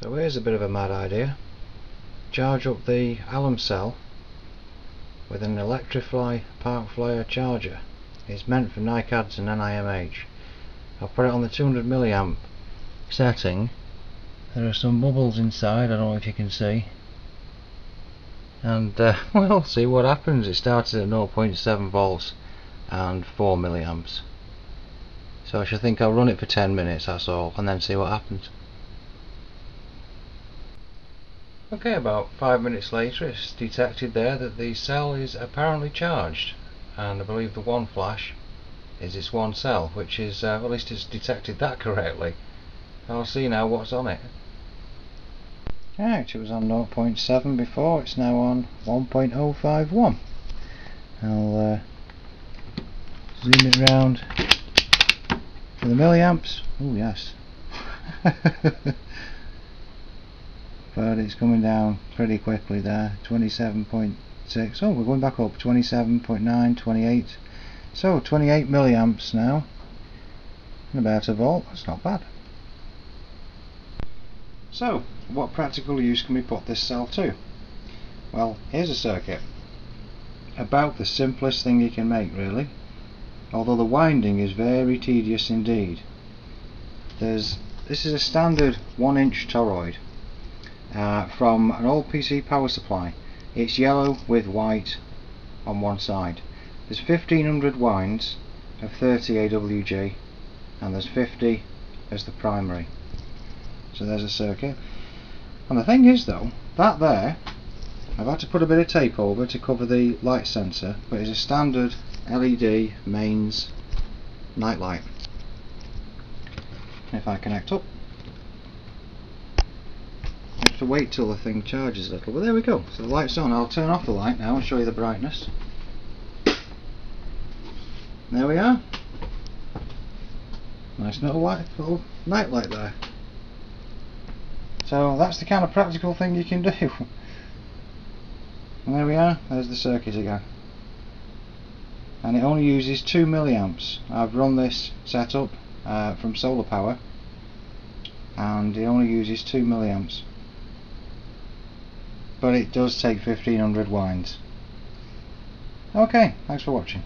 So here's a bit of a mad idea. Charge up the alum cell with an Electrifly Park Flyer charger. It's meant for NICADs and NIMH. I'll put it on the 200 milliamp setting. There are some bubbles inside, I don't know if you can see. And uh, we'll see what happens. It started at 0.7 volts and 4 milliamps. So I should think I'll run it for 10 minutes, that's all, and then see what happens. Okay, about five minutes later it's detected there that the cell is apparently charged and I believe the one flash is its one cell which is, uh, at least it's detected that correctly. I'll see now what's on it. Right, it was on 0.7 before, it's now on 1.051. I'll uh, zoom it round for the milliamps. Oh yes. but it's coming down pretty quickly there 27.6 oh we're going back up 27.9 28 so 28 milliamps now. And about a volt that's not bad. So what practical use can we put this cell to? Well here's a circuit. About the simplest thing you can make really. Although the winding is very tedious indeed. There's this is a standard 1 inch toroid uh, from an old PC power supply. It's yellow with white on one side. There's 1500 winds of 30 AWG and there's 50 as the primary. So there's a circuit. And the thing is though, that there, I've had to put a bit of tape over to cover the light sensor, but it's a standard LED mains nightlight. If I connect up, to wait till the thing charges a little. But there we go. So the light's on. I'll turn off the light now and show you the brightness. There we are. Nice little light, little night light there. So that's the kind of practical thing you can do. and there we are. There's the circuit again. And it only uses 2 milliamps. I've run this setup uh, from solar power and it only uses 2 milliamps but it does take 1500 wines. Okay, thanks for watching.